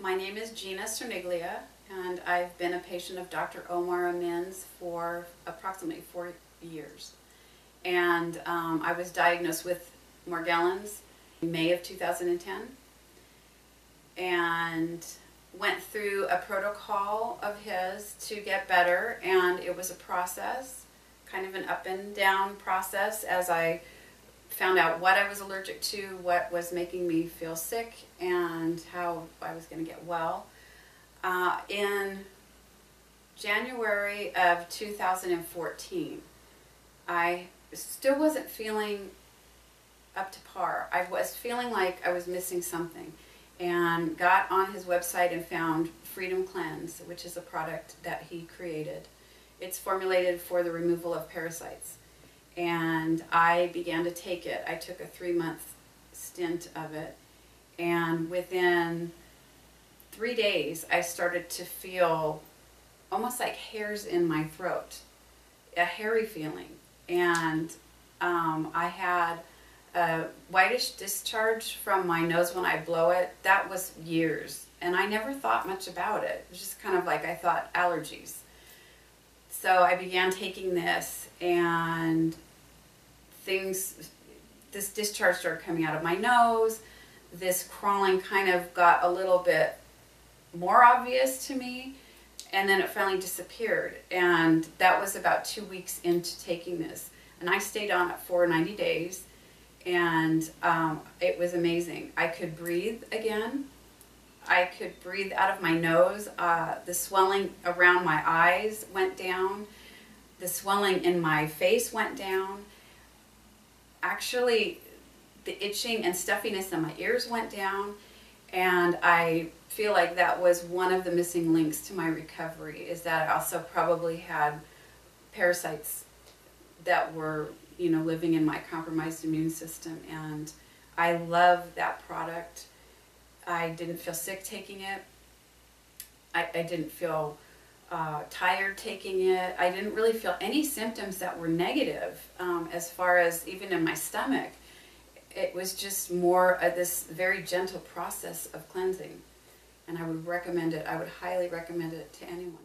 My name is Gina Cerniglia, and I've been a patient of Dr. Omar Amins for approximately four years. And um, I was diagnosed with Morgellons in May of 2010 and went through a protocol of his to get better, and it was a process, kind of an up and down process as I found out what I was allergic to, what was making me feel sick, and how I was going to get well. Uh, in January of 2014, I still wasn't feeling up to par. I was feeling like I was missing something and got on his website and found Freedom Cleanse, which is a product that he created. It's formulated for the removal of parasites and I began to take it. I took a three month stint of it, and within three days, I started to feel almost like hairs in my throat, a hairy feeling, and um, I had a whitish discharge from my nose when I blow it. That was years, and I never thought much about it. It was just kind of like I thought allergies. So I began taking this, and things, this discharge started coming out of my nose. This crawling kind of got a little bit more obvious to me and then it finally disappeared. And that was about two weeks into taking this. And i stayed on it for 90 days and um, it was amazing. I could breathe again i could breathe out of my nose uh, the swelling around my eyes went down the swelling in my face went down actually the itching and stuffiness in my ears went down and I feel like that was one of the missing links to my recovery is that I also probably had parasites that were you know living in my compromised immune system and I love that product. I didn't feel sick taking it. I, I didn't feel uh, tired taking it. I didn't really feel any symptoms that were negative um, as far as even in my stomach. It was just more of this very gentle process of cleansing. And I would recommend it, I would highly recommend it to anyone.